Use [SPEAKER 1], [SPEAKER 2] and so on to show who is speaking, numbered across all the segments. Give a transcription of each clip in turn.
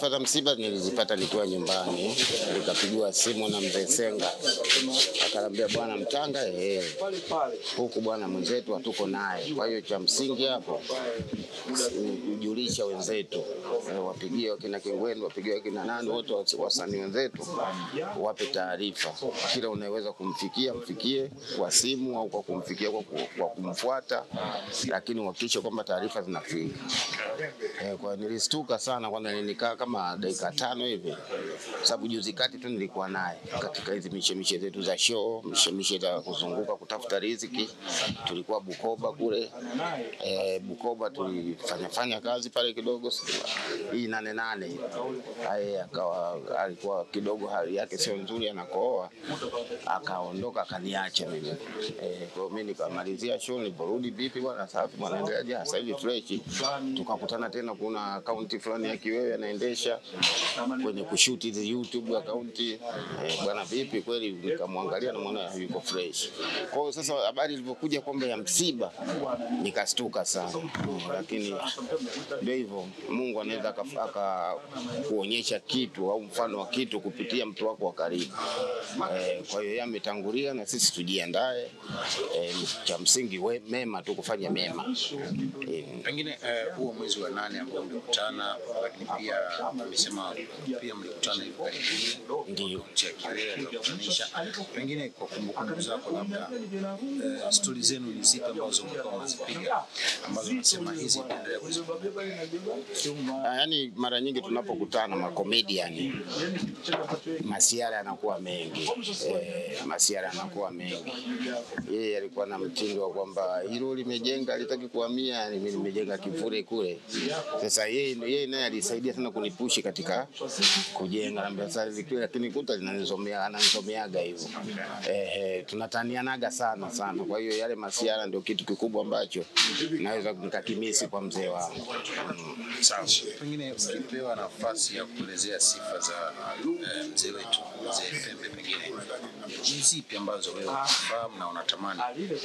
[SPEAKER 1] Za msiba nilizipata nikiwa nyumbani, nikapigiwa simu na mzee Senga, akanambia bwana Mtanga, eh, huku bwana mwenzetu hatuko naye. Kwa hiyo cha msingi hapo kujulisha wenzetu, eh, wapigie wakina Kingweni, wapigie wakina nani, wote wasanii wenzetu wape taarifa, kila unaweza kumfikia mfikie kwa simu au kwa kumfikia kwa, kwa kumfuata, lakini uhakikishe kwamba taarifa zinafika. Eh, kwa nilistuka sana kwanza, nilikaa kama dakika tano hivi, sababu juzi kati tu nilikuwa naye katika hizi mishemishe zetu za show, mishemishe za kuzunguka kutafuta riziki. Tulikuwa Bukoba kule e, Bukoba tulifanya fanya kazi pale kidogo, hii nane nane. Aye, akawa alikuwa kidogo hali yake sio nzuri, anakooa, akaondoka akaniacha mimi e, kwa mimi nikamalizia show, niliporudi vipi bwana, safi mwanangaji? Sasa hivi fresh. Tukakutana tena, kuna kaunti fulani ya kiwewe anaendesha kwenye kushuti hizi YouTube akaunti eh, bwana vipi kweli, nikamwangalia namuona yuko fresh. Kwa hiyo sasa habari ilivyokuja kwamba ya msiba nikastuka sana, lakini ndio hivyo, Mungu anaweza aka- akakuonyesha kitu au mfano wa kitu kupitia mtu wako wa karibu. Eh, kwa hiyo yeye ametangulia na sisi tujiandae, eh, cha msingi we, mema tu kufanya mema. Eh,
[SPEAKER 2] Pengine eh, huo mwezi wa nane ambao mlikutana, lakini pia amesema pia mlikutana hivi karibuni,
[SPEAKER 1] Ndio.
[SPEAKER 2] ya Pengine kwa kumbukumbu zako, labda uh, stori zenu ni zipi ambazo mlikuwa mnazipiga ambazo unasema hizi endelea kuzikumbuka?
[SPEAKER 1] Ah, Yaani mara nyingi tunapokutana makomediani masiara yanakuwa mengi eh, masiara yanakuwa mengi. Yeye alikuwa na mtindo wa kwamba hilo limejenga litaki kuhamia, mimi nimejenga kivule kule. Sasa yeye yeye naye alisaidia sana kunipushi katika kujenga, likiwa lakini kuta linanisomea ananisomeaga hivyo eh, tunatanianaga sana sana. Kwa hiyo yale masiara ndio kitu kikubwa ambacho naweza nikakimisi kwa mzee wangu.
[SPEAKER 2] Pengine ukipewa nafasi ya kuelezea sifa za eh, mzee wetu mzee Pembe, pengine zipi ambazo wewe unafahamu na unatamani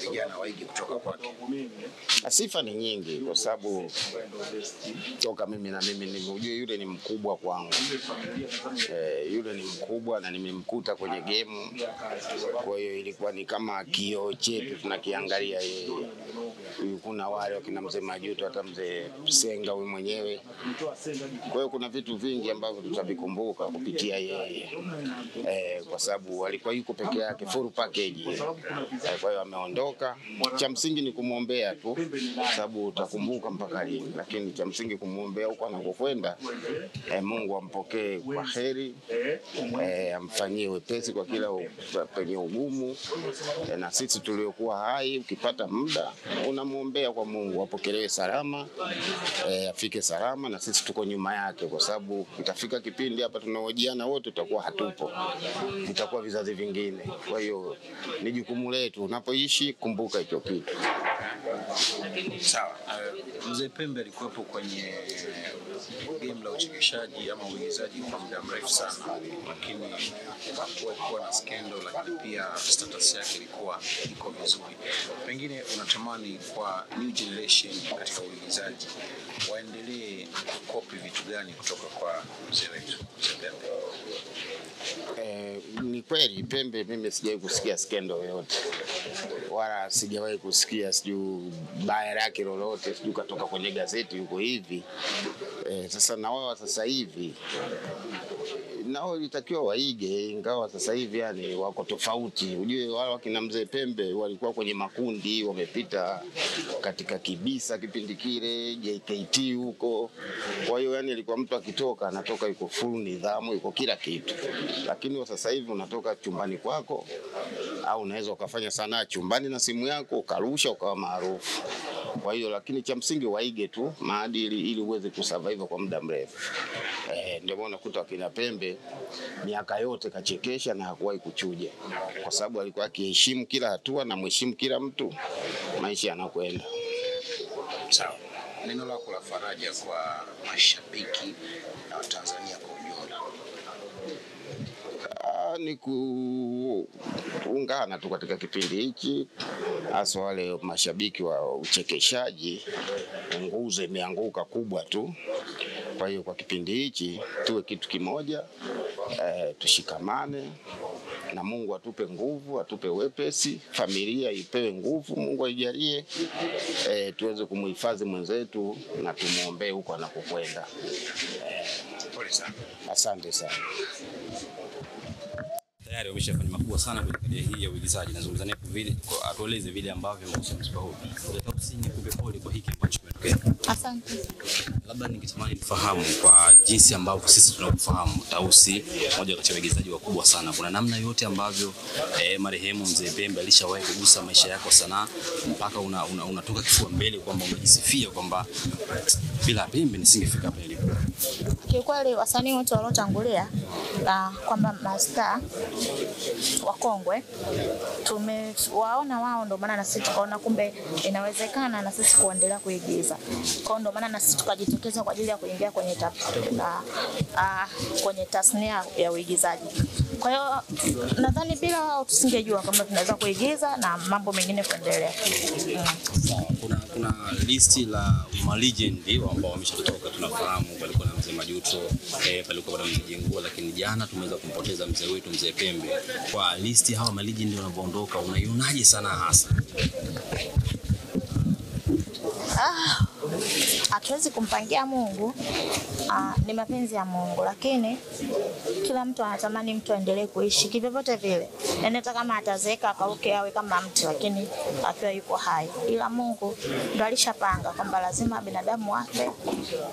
[SPEAKER 2] vijana waige kutoka kwake?
[SPEAKER 1] Sifa ni nyingi kwa sababu toka mimi na mimi nimejua yule ni mkubwa kwangu. e, yule ni mkubwa na nimemkuta kwenye gemu, kwa hiyo ilikuwa ni kama kioo chetu tunakiangalia yeye. Kuna wale wakina mzee Majuto, hata mzee Senga huyu mwenyewe. Kwa hiyo kuna vitu vingi ambavyo tutavikumbuka kupitia yeye eh, kwa sababu alikuwa yuko peke yake full package. Eh, kwa hiyo ameondoka. Cha msingi ni kumwombea tu, sababu utakumbuka mpaka lini, lakini cha msingi kumwombea huko anakokwenda eh, Mungu ampokee kwa heri. Eh, amfanyie wepesi kwa kila penye ugumu. Eh, na sisi tuliokuwa hai, ukipata muda unamwombea kwa Mungu apokelewe salama. Eh, afike salama, na sisi tuko nyuma yake, kwa sababu itafika kipindi hapa tunaojiana wote tutakuwa hatupo, itakuwa vizazi vingine. Kwa hiyo ni jukumu letu, unapoishi kumbuka hicho kitu.
[SPEAKER 2] Sawa. Uh, Mzee Pembe alikuwepo kwenye game la uchekeshaji ama uigizaji kwa muda mrefu sana, lakini kuwa na skendo, lakini pia status yake ilikuwa iko vizuri. Pengine unatamani kwa new generation katika uigizaji waendelee kukopi vitu gani kutoka kwa mzee wetu Pembe?
[SPEAKER 1] Eh, ni kweli Pembe, mimi sijawahi kusikia skendo yoyote, wala sijawahi kusikia sijui baya lake lolote, sijui katoka kwenye gazeti yuko hivi. Eh, sasa na wao sasa hivi nao ilitakiwa waige, ingawa sasa hivi yani wako tofauti. Ujue wale wakina mzee Pembe walikuwa kwenye makundi, wamepita katika Kibisa kipindi kile, JKT huko. Kwa hiyo yani ilikuwa mtu akitoka anatoka yuko full nidhamu, yuko kila kitu, lakini sasa hivi unatoka chumbani kwako au unaweza ukafanya sanaa chumbani na simu yako ukarusha ukawa maarufu. Kwa hiyo lakini cha msingi waige tu maadili ili uweze kusurvive kwa muda mrefu. Eh, ndio maana unakuta wakina Pembe miaka yote kachekesha na hakuwahi kuchuja, kwa sababu alikuwa akiheshimu kila hatua na mheshimu kila mtu, maisha yanakwenda.
[SPEAKER 2] Sawa. Neno lako la faraja kwa mashabiki na Watanzania kwa ujumla.
[SPEAKER 1] Ah, ni kuungana tu katika kipindi hiki, hasa wale mashabiki wa uchekeshaji. Nguzo imeanguka kubwa tu, Kwa hiyo kwa kipindi hichi tuwe kitu kimoja eh, tushikamane na Mungu atupe nguvu, atupe wepesi, familia ipewe nguvu, Mungu aijalie eh, tuweze kumhifadhi mwenzetu na tumwombee huko anakokwenda. Asante sana.
[SPEAKER 3] tayari wameshafanya makubwa sana kwenye kadi hii ya uigizaji. Nazungumza naye vile, atueleze vile ambavyo msiba huu. Tausi, nikupe pole kwa hiki ambacho kimetokea.
[SPEAKER 4] Asante.
[SPEAKER 3] Labda ningetamani nifahamu kwa jinsi ambavyo sisi tunakufahamu Tausi, mmoja kati ya waigizaji wakubwa sana, kuna namna yote ambavyo eh, marehemu mzee Pembe alishawahi kugusa maisha yako sana mpaka unatoka una, una kifua mbele kwamba umejisifia kwamba bila Pembe nisingefika hapa nilipo.
[SPEAKER 4] Kiukweli wasanii wote waliotangulia na kwamba mastaa wakongwe tumewaona wao, ndio maana na sisi tukaona kumbe inawezekana na sisi kuendelea kuigiza. Kwa hiyo ndio maana na sisi tukajitokeza kwa ajili ya kuingia kwenye ta, na, a, kwenye tasnia ya uigizaji. Kwa hiyo nadhani bila wao tusingejua kama tunaweza kuigiza na mambo mengine kuendelea. Mm.
[SPEAKER 3] Kuna kuna listi la malegendi ambao wameshatoka, tunafahamu palikuwa na mzee Majuto eh, palikuwa na mzee lakini jana tumeweza kumpoteza mzee wetu mzee Pembe. Kwa listi hawa malegendi wanavyoondoka, unaionaje sana hasa?
[SPEAKER 4] Ah, hatuwezi kumpangia Mungu. a, ni mapenzi ya Mungu, lakini kila mtu anatamani mtu aendelee kuishi kivyovyote vile, na hata kama atazeeka akauke awe kama mtu, lakini akiwa yuko hai, ila Mungu ndo alishapanga kwamba lazima binadamu wafe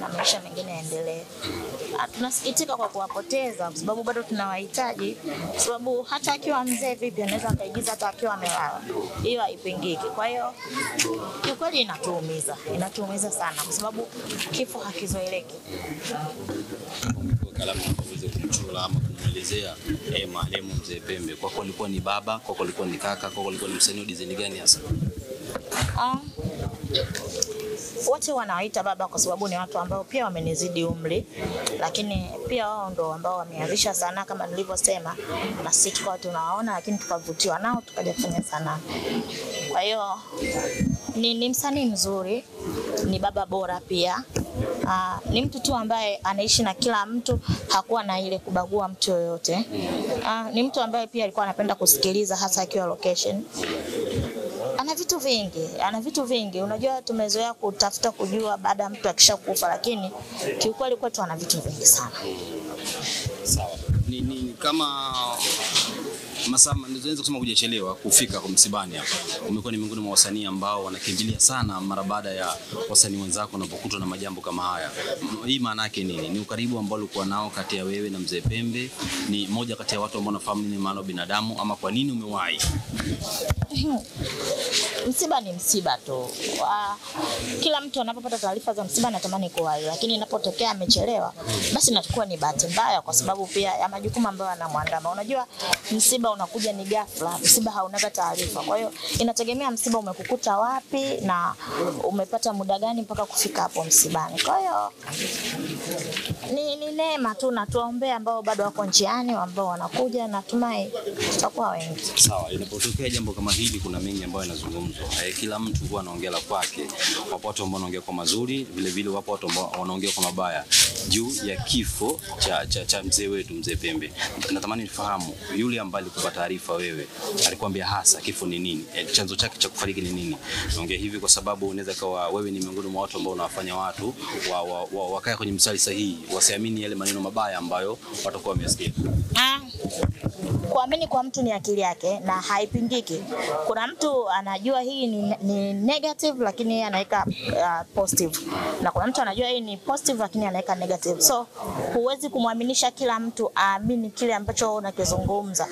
[SPEAKER 4] na maisha mengine yaendelee. Ah, tunasikitika kwa kuwapoteza, kwa sababu bado tunawahitaji, kwa sababu hata akiwa mzee vipi anaweza akaigiza hata akiwa amelala, hiyo haipingiki. Kwa hiyo kiukweli inatuumiza, inatuumiza sana, kwa sababu kifo hakizoeleki.
[SPEAKER 3] Kwa kalamu uweze kumchora ama kumwelezea eh, marehemu mzee Pembe, kwako alikuwa ni baba, kwako alikuwa ni kaka, kwako alikuwa ni msanii wa design gani hasa?
[SPEAKER 4] Ah, wote wanawaita baba kwa sababu ni watu ambao pia wamenizidi umri, lakini pia wao ndo ambao wameanzisha sanaa kama nilivyosema, na sisi tukawa tunawaona, lakini tukavutiwa nao tukaja kufanya sanaa. Kwa hiyo ni, ni msanii mzuri, ni baba bora pia. Aa, ni mtu tu ambaye anaishi na kila mtu, hakuwa na ile kubagua mtu yoyote. Aa, ni mtu ambaye pia alikuwa anapenda kusikiliza hasa akiwa location ana vitu vingi, ana vitu vingi. Unajua, tumezoea kutafuta kujua baada ya mtu akishakufa, lakini kiukweli kwetu ana vitu vingi sana.
[SPEAKER 3] Sawa. Ni ni kama masaa naweza kusema hujachelewa kufika kwa msibani hapa. Umekuwa ni miongoni mwa wasanii ambao wanakimbilia sana mara baada ya wasanii wenzako wanapokutwa na majambo kama haya. Hii maana yake nini? Ni ukaribu ambao ulikuwa nao kati ya wewe na mzee Pembe? Ni moja kati ya watu ambao wanafahamu nini maana binadamu, ama kwa nini umewahi?
[SPEAKER 4] Msiba ni msiba tu. Kila mtu anapopata taarifa za msiba anatamani kuwahi, lakini inapotokea amechelewa, basi inakuwa ni bahati mbaya, kwa sababu pia ya majukumu ambayo anamwandama. Unajua, msiba unakuja ni ghafla, msiba haunaga taarifa. Kwa hiyo inategemea msiba umekukuta wapi na umepata muda gani mpaka kufika hapo msibani. Kwa hiyo ni, ni neema tu, na tuwaombee ambao bado wako njiani, ambao wanakuja, natumai tutakuwa wengi.
[SPEAKER 3] Sawa, inapotokea jambo kama hili, kuna mengi ambayo yanazungumzwa. Eh, kila mtu huwa anaongea la kwake. Wapo watu ambao wanaongea kwa mazuri, vile vile wapo watu ambao wanaongea kwa mabaya juu ya kifo cha, cha, cha mzee wetu mzee Pembe. Natamani nifahamu yule ambaye alikupa taarifa wewe, alikwambia hasa kifo ni nini, eh, chanzo chake cha kufariki ni nini? Naongea hivi kwa sababu unaweza kawa wewe ni miongoni mwa watu ambao unawafanya watu wa, wa, wa, wakae kwenye mstari sahihi, wasiamini yale maneno mabaya ambayo watakuwa wamesikia.
[SPEAKER 4] Ah, kuamini kwa mtu ni akili yake na haipingiki. Kuna mtu anajua hii ni, ni negative lakini yeye anaweka uh, positive, na kuna mtu anajua hii ni positive lakini anaweka negative. So huwezi kumwaminisha kila mtu aamini kile ambacho unakizungumza.